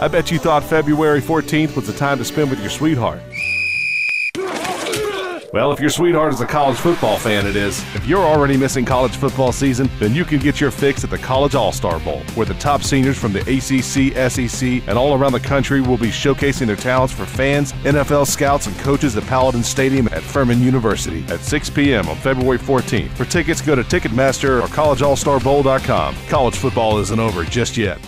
I bet you thought February 14th was the time to spend with your sweetheart. Well, if your sweetheart is a college football fan, it is. If you're already missing college football season, then you can get your fix at the College All Star Bowl, where the top seniors from the ACC, SEC, and all around the country will be showcasing their talents for fans, NFL scouts, and coaches at Paladin Stadium at Furman University at 6 p.m. on February 14th. For tickets, go to Ticketmaster or collegeallstarbowl.com. College football isn't over just yet.